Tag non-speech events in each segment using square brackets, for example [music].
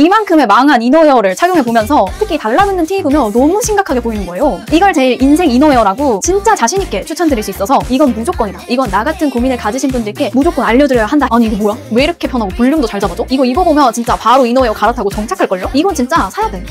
이만큼의 망한 이너웨어를 착용해보면서 특히 달라붙는 티 입으면 너무 심각하게 보이는 거예요. 이걸 제일 인생 이너웨어라고 진짜 자신있게 추천드릴 수 있어서 이건 무조건이다. 이건 나 같은 고민을 가지신 분들께 무조건 알려드려야 한다. 아니 이거 뭐야? 왜 이렇게 편하고 볼륨도 잘 잡아줘? 이거 입어보면 진짜 바로 이너웨어 갈아타고 정착할걸요? 이건 진짜 사야 돼.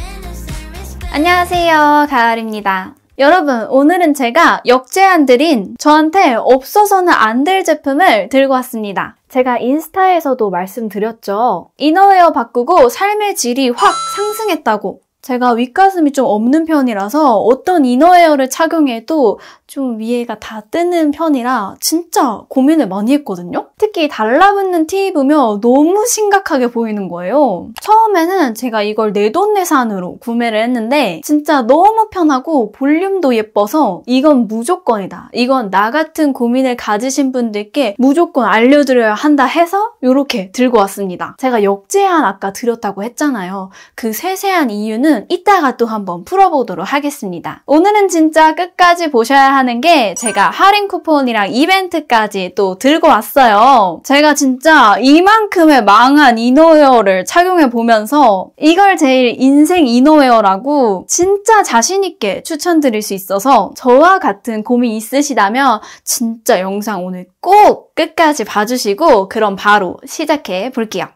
안녕하세요. 가을입니다. 여러분, 오늘은 제가 역제안 드린 저한테 없어서는 안 될 제품을 들고 왔습니다. 제가 인스타에서도 말씀드렸죠. 이너웨어 바꾸고 삶의 질이 확 상승했다고. 제가 윗가슴이 좀 없는 편이라서 어떤 이너웨어를 착용해도 좀 위에가 다 뜨는 편이라 진짜 고민을 많이 했거든요? 특히 달라붙는 티 입으면 너무 심각하게 보이는 거예요. 처음에는 제가 이걸 내돈내산으로 구매를 했는데 진짜 너무 편하고 볼륨도 예뻐서 이건 무조건이다. 이건 나 같은 고민을 가지신 분들께 무조건 알려드려야 한다 해서 이렇게 들고 왔습니다. 제가 역제한 아까 드렸다고 했잖아요. 그 세세한 이유는 이따가 또 한번 풀어보도록 하겠습니다. 오늘은 진짜 끝까지 보셔야 하는 게 제가 할인 쿠폰이랑 이벤트까지 또 들고 왔어요. 제가 진짜 이만큼의 망한 이너웨어를 착용해 보면서 이걸 제일 인생 이너웨어라고 진짜 자신있게 추천드릴 수 있어서 저와 같은 고민 있으시다면 진짜 영상 오늘 꼭 끝까지 봐주시고 그럼 바로 시작해 볼게요.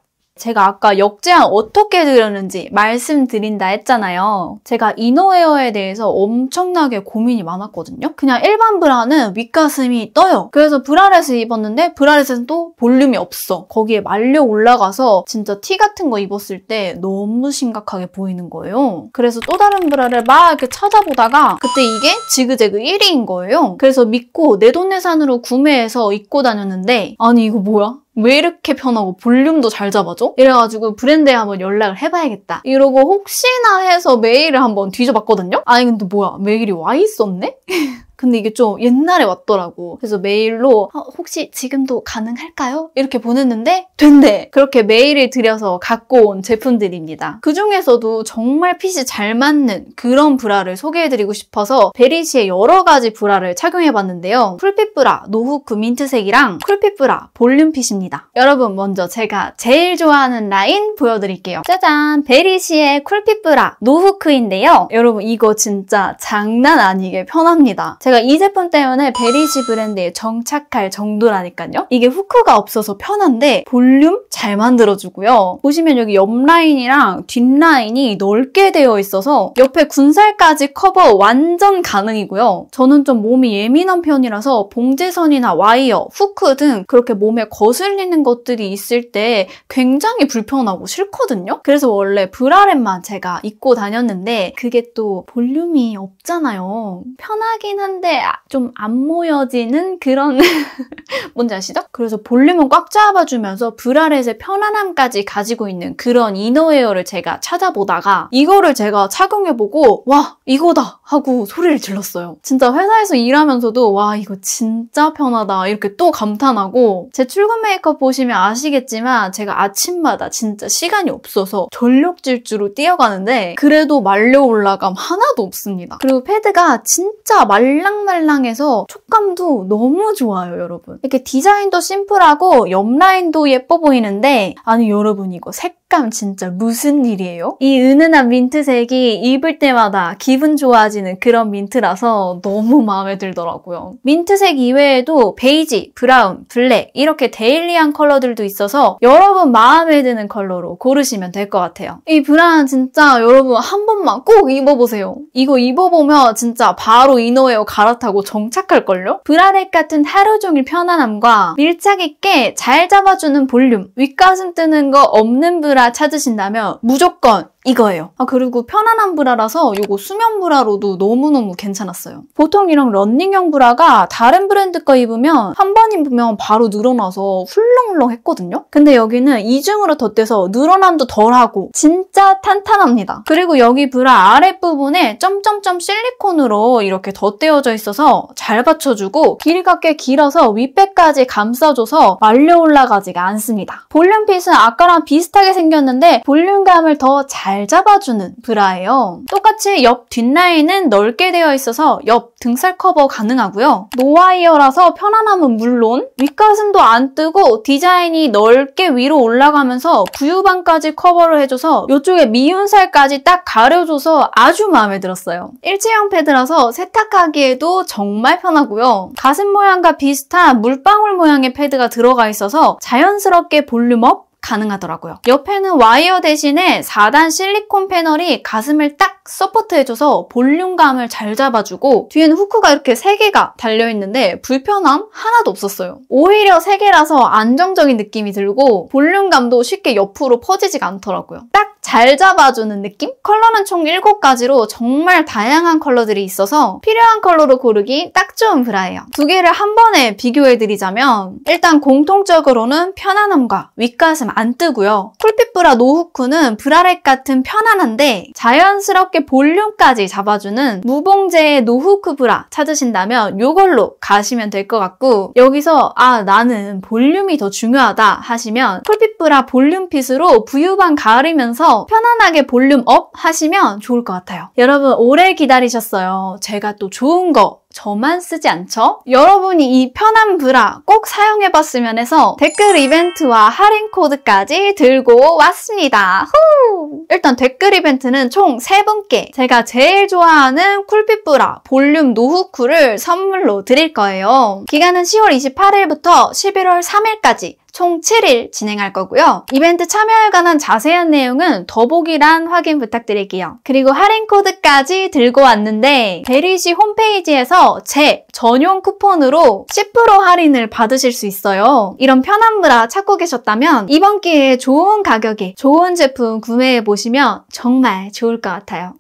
제가 아까 역제안 어떻게 드렸는지 말씀드린다 했잖아요. 제가 이너웨어에 대해서 엄청나게 고민이 많았거든요. 그냥 일반 브라는 윗가슴이 떠요. 그래서 브라렛을 입었는데 브라렛은 또 볼륨이 없어. 거기에 말려 올라가서 진짜 티 같은 거 입었을 때 너무 심각하게 보이는 거예요. 그래서 또 다른 브라를 막 이렇게 찾아보다가 그때 이게 지그재그 1위인 거예요. 그래서 믿고 내 돈내산으로 구매해서 입고 다녔는데 아니 이거 뭐야? 왜 이렇게 편하고 볼륨도 잘 잡아줘? 이래가지고 브랜드에 한번 연락을 해봐야겠다. 이러고 혹시나 해서 메일을 한번 뒤져봤거든요? 아니 근데 뭐야 메일이 와 있었네? [laughs] 근데 이게 좀 옛날에 왔더라고. 그래서 메일로 어, 혹시 지금도 가능할까요? 이렇게 보냈는데 된대. 그렇게 메일을 드려서 갖고 온 제품들입니다. 그 중에서도 정말 핏이 잘 맞는 그런 브라를 소개해드리고 싶어서 베리시의 여러 가지 브라를 착용해봤는데요. 쿨핏 브라 노후크 민트색이랑 쿨핏 브라 볼륨 핏입니다. 여러분 먼저 제가 제일 좋아하는 라인 보여드릴게요. 짜잔! 베리시의 쿨핏 브라 노후크인데요. 여러분 이거 진짜 장난 아니게 편합니다. 제가 제가 이 제품 때문에 베리시 브랜드에 정착할 정도라니까요. 이게 후크가 없어서 편한데 볼륨 잘 만들어주고요. 보시면 여기 옆 라인이랑 뒷 라인이 넓게 되어 있어서 옆에 군살까지 커버 완전 가능이고요. 저는 좀 몸이 예민한 편이라서 봉제선이나 와이어, 후크 등 그렇게 몸에 거슬리는 것들이 있을 때 굉장히 불편하고 싫거든요. 그래서 원래 브라렛만 제가 입고 다녔는데 그게 또 볼륨이 없잖아요. 편하긴 한데 한데 아, 좀안 모여지는 그런 [laughs] 뭔지 아시죠? 그래서 볼륨은 꽉 잡아주면서 브라렛의 편안함까지 가지고 있는 그런 이너웨어를 제가 찾아보다가 이거를 제가 착용해보고 와 이거다 하고 소리를 질렀어요. 진짜 회사에서 일하면서도 와 이거 진짜 편하다 이렇게 또 감탄하고 제 출근 메이크업 보시면 아시겠지만 제가 아침마다 진짜 시간이 없어서 전력 질주로 뛰어가는데 그래도 말려 올라감 하나도 없습니다. 그리고 패드가 진짜 말랑 말랑말랑해서 촉감도 너무 좋아요, 여러분. 이렇게 디자인도 심플하고 옆 라인도 예뻐 보이는데 아니 여러분 이거 색 색감 진짜 무슨 일이에요? 이 은은한 민트색이 입을 때마다 기분 좋아지는 그런 민트라서 너무 마음에 들더라고요. 민트색 이외에도 베이지, 브라운, 블랙 이렇게 데일리한 컬러들도 있어서 여러분 마음에 드는 컬러로 고르시면 될 것 같아요. 이 브라운 진짜 여러분 한 번만 꼭 입어보세요. 이거 입어보면 진짜 바로 이너웨어 갈아타고 정착할걸요? 브라렛 같은 하루 종일 편안함과 밀착 있게 잘 잡아주는 볼륨, 윗가슴 뜨는 거 없는 브라 찾으신다면 무조건 이거예요. 아 그리고 편안한 브라라서 이거 수면 브라로도 너무너무 괜찮았어요. 보통 이런 런닝형 브라가 다른 브랜드 거 입으면 한 번 입으면 바로 늘어나서 훌렁훌렁 했거든요. 근데 여기는 이중으로 덧대서 늘어남도 덜하고 진짜 탄탄합니다. 그리고 여기 브라 아랫부분에 점점점 실리콘으로 이렇게 덧대어져 있어서 잘 받쳐주고 길이가 꽤 길어서 윗배까지 감싸줘서 말려 올라가지가 않습니다. 볼륨핏은 아까랑 비슷하게 생겼는데 볼륨감을 더잘 잘 잡아주는 브라예요. 똑같이 옆 뒷라인은 넓게 되어 있어서 옆 등살 커버 가능하고요. 노와이어라서 편안함은 물론 윗가슴도 안 뜨고 디자인이 넓게 위로 올라가면서 부유방까지 커버를 해줘서 이쪽에 미운살까지 딱 가려줘서 아주 마음에 들었어요. 일체형 패드라서 세탁하기에도 정말 편하고요. 가슴 모양과 비슷한 물방울 모양의 패드가 들어가 있어서 자연스럽게 볼륨업 가능하더라고요. 옆에는 와이어 대신에 4단 실리콘 패널이 가슴을 딱 서포트해줘서 볼륨감을 잘 잡아주고 뒤에는 후크가 이렇게 3개가 달려있는데 불편함 하나도 없었어요. 오히려 3개라서 안정적인 느낌이 들고 볼륨감도 쉽게 옆으로 퍼지지가 않더라고요. 딱 잘 잡아주는 느낌? 컬러는 총 7가지로 정말 다양한 컬러들이 있어서 필요한 컬러로 고르기 딱 좋은 브라예요. 두 개를 한 번에 비교해드리자면 일단 공통적으로는 편안함과 윗가슴 안 뜨고요. 쿨핏 브라 노후크는 브라렛 같은 편안한데 자연스럽게 볼륨까지 잡아주는 무봉제의 노후크 브라 찾으신다면 이걸로 가시면 될 것 같고 여기서 아 나는 볼륨이 더 중요하다 하시면 쿨핏 브라 볼륨핏으로 부유방 가리면서 편안하게 볼륨 업 하시면 좋을 것 같아요. 여러분 오래 기다리셨어요. 제가 또 좋은 거 저만 쓰지 않죠? 여러분이 이 편한 브라 꼭 사용해봤으면 해서 댓글 이벤트와 할인 코드까지 들고 왔습니다. 후! 일단 댓글 이벤트는 총 3분께 제가 제일 좋아하는 쿨핏 브라 볼륨 노후크를 선물로 드릴 거예요. 기간은 10월 28일부터 11월 3일까지 총 7일 진행할 거고요. 이벤트 참여에 관한 자세한 내용은 더보기란 확인 부탁드릴게요. 그리고 할인 코드까지 들고 왔는데 베리시 홈페이지에서 제 전용 쿠폰으로 10% 할인을 받으실 수 있어요. 이런 편한 브라 찾고 계셨다면 이번 기회에 좋은 가격에 좋은 제품 구매해 보시면 정말 좋을 것 같아요.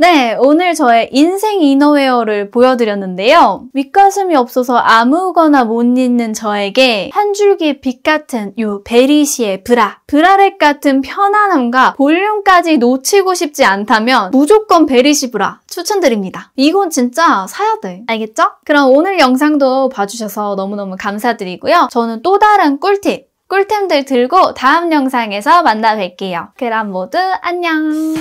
네, 오늘 저의 인생 이너웨어를 보여드렸는데요. 윗가슴이 없어서 아무거나 못 입는 저에게 한 줄기 빛 같은 이 베리시의 브라, 브라렛 같은 편안함과 볼륨까지 놓치고 싶지 않다면 무조건 베리시 브라 추천드립니다. 이건 진짜 사야 돼. 알겠죠? 그럼 오늘 영상도 봐주셔서 너무너무 감사드리고요. 저는 또 다른 꿀팁 꿀템들 들고 다음 영상에서 만나 뵐게요. 그럼 모두 안녕!